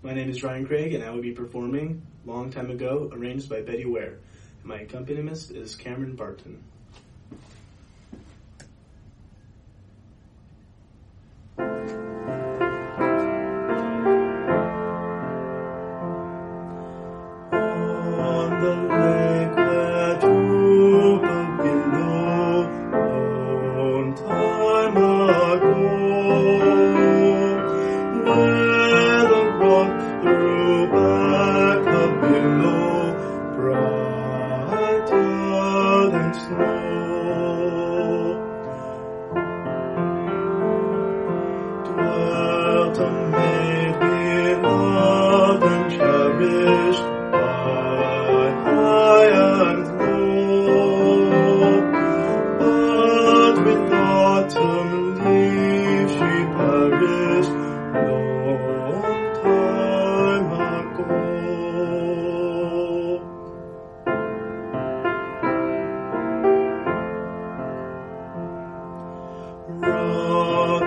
My name is Ryan Craig, and I will be performing Long Time Ago, arranged by Betty Ware. My accompanist is Cameron Barton. On the lake than dwelt a maid.